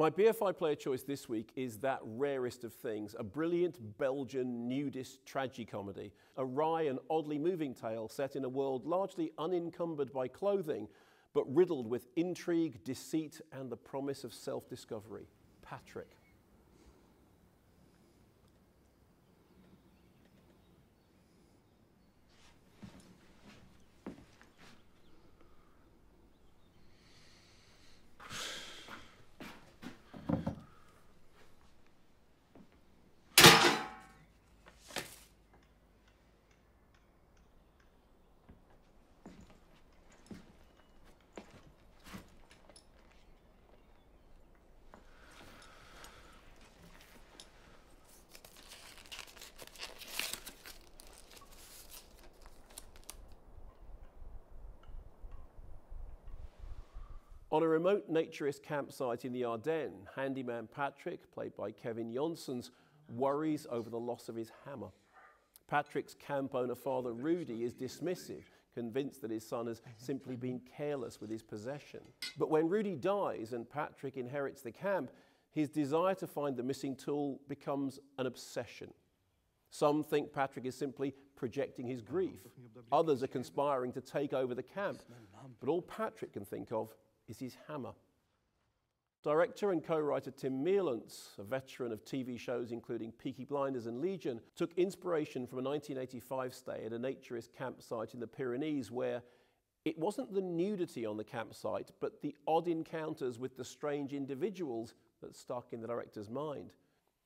My BFI player choice this week is that rarest of things a brilliant Belgian nudist tragicomedy, a wry and oddly moving tale set in a world largely unencumbered by clothing, but riddled with intrigue, deceit, and the promise of self discovery. Patrick. On a remote naturist campsite in the Ardennes, handyman Patrick, played by Kevin Janssens, worries over the loss of his hammer. Patrick's camp owner father Rudy is dismissive, convinced that his son has simply been careless with his possession. But when Rudy dies and Patrick inherits the camp, his desire to find the missing tool becomes an obsession. Some think Patrick is simply projecting his grief. Others are conspiring to take over the camp. But all Patrick can think of is his hammer. Director and co-writer Tim Mielants, a veteran of TV shows including Peaky Blinders and Legion, took inspiration from a 1985 stay at a naturist campsite in the Pyrenees where it wasn't the nudity on the campsite, but the odd encounters with the strange individuals that stuck in the director's mind.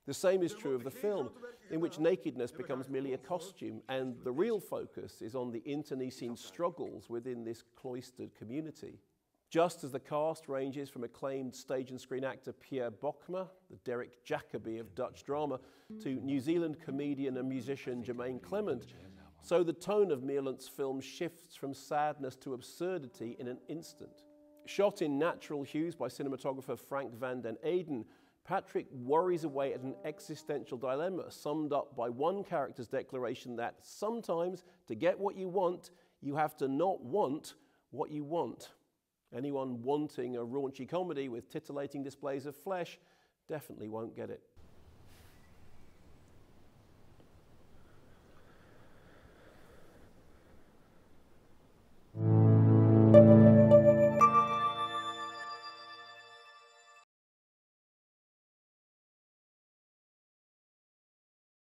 The same is true of the film, in which nakedness becomes merely a costume, and the real focus is on the internecine struggles within this cloistered community. Just as the cast ranges from acclaimed stage and screen actor Pierre Bokma, the Derek Jacobi of Dutch drama, to New Zealand comedian and musician Jemaine Clement, so the tone of Mielants' film shifts from sadness to absurdity in an instant. Shot in natural hues by cinematographer Frank van den Eeden, Patrick worries away at an existential dilemma summed up by one character's declaration that sometimes to get what you want, you have to not want what you want. Anyone wanting a raunchy comedy with titillating displays of flesh definitely won't get it.